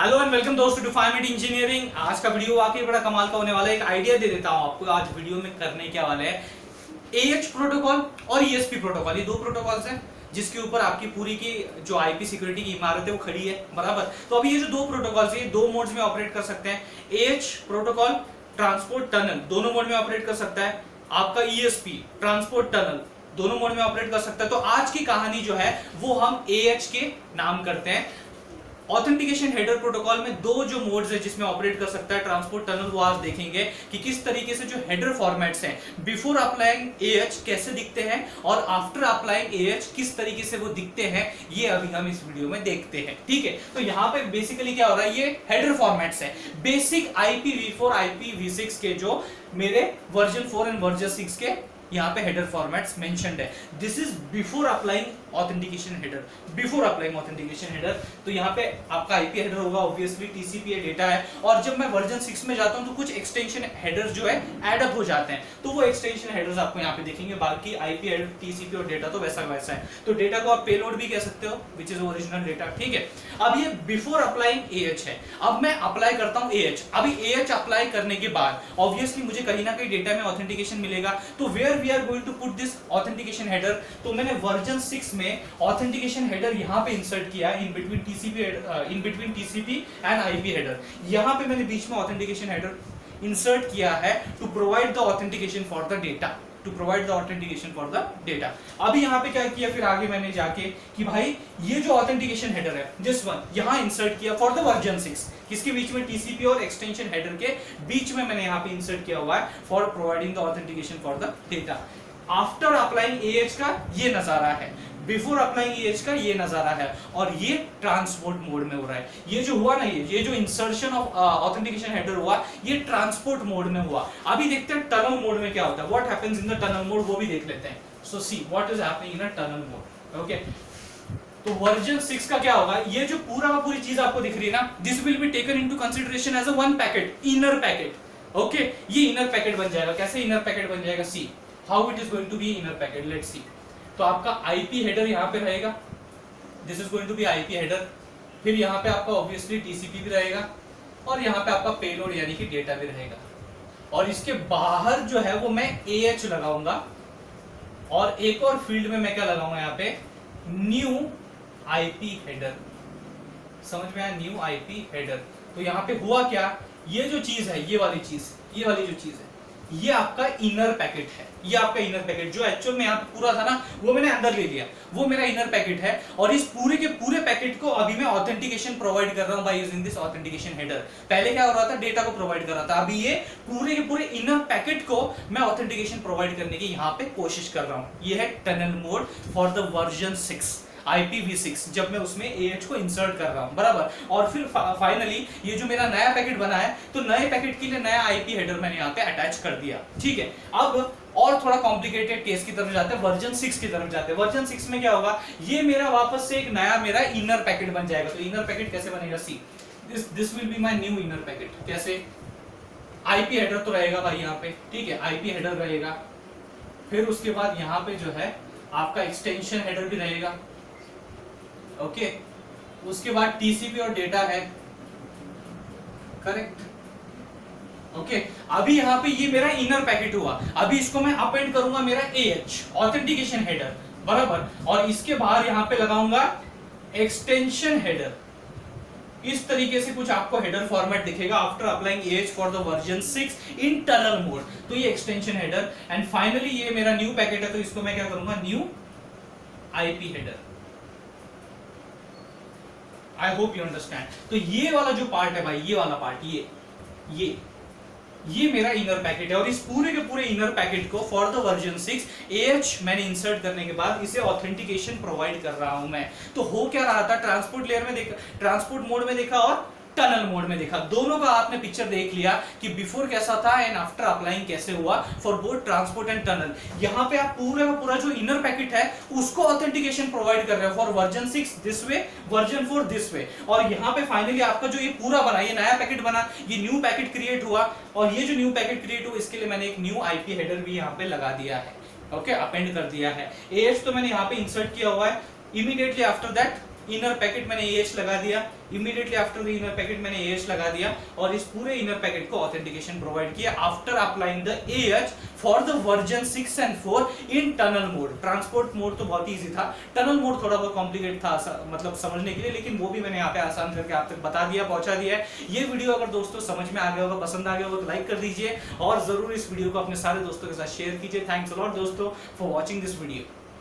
Hello and welcome दोस्तों to engineering आज का वीडियो वाकई बड़ा कमाल का होने वाला है। एक आइडिया दे देता हूँ आपको। आज वीडियो में करने क्या वाले हैं? एएच प्रोटोकॉल और ईएसपी प्रोटोकॉल ये दो प्रोटोकॉल्स हैं, जिसके ऊपर आपकी पूरी की जो आईपी सिक्योरिटी की इमारत है, वो खड़ी है। बराबर? तो अभी ये जो दो प्रोटोकॉल्स है, ये दो मोड्स में ऑपरेट कर सकते हैं। एएच प्रोटोकॉल ट्रांसपोर्ट टनल दोनों मोड में ऑपरेट कर सकता है। आपका ईएसपी ट्रांसपोर्ट टनल दोनों मोड में ऑपरेट कर सकता है। तो आज की कहानी जो है, वो हम एएच के नाम करते हैं। ऑथेंटिकेशन हेडर प्रोटोकॉल में दो जो मोड्स है जिसमें ऑपरेट कर सकता है ट्रांसपोर्ट टनल वो आज देखेंगे कि किस तरीके से जो हेडर फॉर्मेट्स हैं। बिफोर अप्लाइंग एएच कैसे दिखते हैं और आफ्टर अप्लाइंग एएच किस तरीके से वो दिखते हैं, ये अभी हम इस वीडियो में देखते हैं। ठीक है? तो यहाँ पे बेसिकली क्या हो रहा है? ये हेडर फॉर्मेट्स है। बेसिक आईपीवी4 आईपीवी6 के जो मेरे version four and version six के यहाँ पे हेडर फॉर्मेट्स मेंशनड है। This is before applying authentication header before applying authentication header तो यहाँ पे आपका आईपी हेडर होगा ऑब्वियसली टीसीपी डेटा है। और जब मैं वर्जन सिक्स में जाता हूँ तो कुछ एक्सटेंशन हेडर जो है एडअप हो जाते हैं। तो वो एक्सटेंशन हेडर्स आपको यहाँ पे देखेंगे। बाकी आईपी हेडर टीसीपी और डेटा तो वैसा वैसा है। तो डेटा को आप पेलोड भी कह सकते हो विच इज़ ओरिजिनल डेटा ठीक है? अब ये बिफोर अप्लाइंग ए है। अब मैं अप्लाई करता हूँ ए अभी ए अप्लाई करने के बाद ऑब्वियसली मुझे कहीं ना कहीं डेटा में ऑथेंटिकेशन मिलेगा। तो where we are going to put this authentication header तो मैंने वर्जन सिक्स में ऑथेंटिकेशन हेडर यहाँ पे इंसर्ट किया है in between TCP in between TCP and IP header यहाँ पे मैंने बीच में ऑथेंटिकेशन हेडर इंसर्ट किया है to provide the authentication for the data to provide the authentication for the data अभी यहाँ पे क्या किया, फिर आगे मैंने जाके कि भाई, ये जो ऑथेंटिकेशन हेडर है जिस वन यहाँ इंसर्ट किया फॉर द वर्जन सिक्स किसके बीच में? टीसीपी और एक्सटेंशन हेडर के बीच में मैंने यहाँ पे इंसर्ट किया हुआ है for providing the authentication for the data after applying AH का ये नज़ारा है। बिफोर अप्लाइंग एज का ये नज़ारा है और ये ट्रांसपोर्ट मोड में हो रहा है। ये जो हुआ ना ये ये जो इंसर्शन ऑफ़ ऑथेंटिकेशन हेडर हुआ, ये ट्रांसपोर्ट मोड में हुआ। अभी देखते हैं टनल मोड में क्या होता है। What happens in the tunnel mode वो भी देख लेते हैं। So see what is happening in a tunnel mode okay तो वर्जन सिक्स का क्या होगा? ये जो पूरा का पूरी चीज़ आपको दिख रही है ना this will be taken into consideration as a one packet inner packet okay ये इनर पैकेट बन जाएगा। कैसे इनर पैकेट बन जाएगा? See how it is going to be inner packet let see तो आपका आईपी हेडर यहाँ पे रहेगा। This is going to be IP header फिर यहाँ पे आपका ऑब्वियसली टीसीपी भी रहेगा और यहाँ पे आपका पेलोड यानी कि डेटा भी रहेगा। और इसके बाहर जो है वो मैं ए एच लगाऊँगा और एक और फ़ील्ड में मैं क्या लगाऊँगा यहाँ पे? न्यू आईपी हेडर समझ में आया? न्यू आईपी हेडर तो यहाँ पे हुआ क्या? ये जो चीज़ है, ये वाली चीज़, ये वाली जो चीज़ है ये आपका इनर पैकेट है। ये आपका इनर पैकेट जो एक्चुअल में पूरा था ना, वो मैंने अंदर ले लिया। वो मेरा इनर पैकेट है और इस पूरे के पूरे पैकेट को अभी मैं ऑथेंटिकेशन प्रोवाइड कर रहा हूँ by using this authentication header पहले क्या हो रहा था? डेटा को प्रोवाइड कर रहा था। अभी ये पूरे के पूरे इनर पैकेट को मैं ऑथेंटिकेशन प्रोवाइड करने की यहाँ पे कोशिश कर रहा हूँ। ये है tunnel mode for the version six IPv6 जब मैं उसमें AH को इंसर्ट कर रहा हूँ, बराबर? और फिर फाइनली ये जो मेरा नया पैकेट बना है तो नए पैकेट के लिए नया आईपी हेडर मैंने यहाँ पे अटैच कर दिया, ठीक है? अब और थोड़ा कॉम्प्लिकेटेड केस की तरफ़ जाते हैं वर्जन सिक्स की तरफ़ जाते हैं। वर्जन सिक्स में क्या होगा? ये मेरा वापस से एक नया मेरा इनर पैकेट बन जाएगा। तो इनर पैकेट कैसे बनेगा? See this this will be my new inner packet कैसे? आईपी हेडर तो रहेगा भाई यहाँ पे, ठीक है? आईपी हेडर रहेगा। फिर उसके बाद यहाँ पे जो है, आपका एक्सटेंशन हेडर भी रहेगा। ओके उसके बाद टीसीपी और डेटा है। करेक्ट ओके अभी यहाँ पे ये मेरा इनर पैकेट हुआ। अभी इसको मैं अपेंड करूँगा मेरा ए एच ऑथेंटिकेशन हेडर बराबर? और इसके बाहर यहाँ पे लगाऊँगा एक्सटेंशन हेडर इस तरीके से कुछ आपको हेडर फॉर्मेट दिखेगा after applying as for the version 6 in tunnel mode तो ये एक्सटेंशन हेडर एंड फाइनली ये मेरा न्यू पैकेट है तो इसको मैं क्या करूँगा? New IP header I hope you understand तो ये वाला जो पार्ट है भाई, ये वाला पार्ट ये ये ये मेरा इनर पैकेट है और इस पूरे के पूरे इनर पैकेट को for the version six H मैंने इंसर्ट करने के बाद इसे ऑथेंटिकेशन प्रोवाइड कर रहा हूँ मैं। तो हो क्या रहा था? ट्रांसपोर्ट लेयर में देखा ट्रांसपोर्ट मोड में देखा और टनल मोड में देखा। दोनों का आपने पिक्चर देख लिया कि बिफोर कैसा था एंड आफ्टर अप्लाइंग कैसे हुआ for both transport and tunnel यहाँ पे आप पूरे का पूरा जो इनर पैकेट है उसको ऑथेंटिकेशन प्रोवाइड कर रहे हो for version six this way version four this way और यहाँ पे फाइनली आपका जो ये पूरा बना ये नया पैकेट बना ये न्यू पैकेट क्रिएट हुआ। और ये जो न्यू पैकेट क्रिएट हुआ इसके लिए मैंने एक न्यू आईपी हेडर भी यहाँ पे लगा दिया है। ओके okay, अपेंड कर दिया है। एएच तो मैंने यहाँ पे इंसर्ट किया हुआ है। Immediately after that inner packet मैंने एएच लगा दिया। Immediately after the inner packet मैंने एएच लगा दिया और इस पूरे इनर पैकेट को ऑथेंटिकेशन प्रोवाइड किया। After applying the AH for the version 6 and 4 in tunnel mode transport mode तो बहुत ईजी था। टनल मोड थोड़ा बहुत कॉम्प्लिकेट था मतलब समझने के लिए, लेकिन वो भी मैंने यहाँ पे आसान करके आप तक बता दिया, पहुँचा दिया है। ये वीडियो अगर दोस्तों समझ में आ गया होगा, पसंद आ गया होगा तो लाइक कर दीजिए और ज़रूर इस वीडियो को अपने सारे दोस्तों के साथ शेयर कीजिए। थैंक्स अलॉट दोस्तों फॉर वॉचिंग दिस वीडियो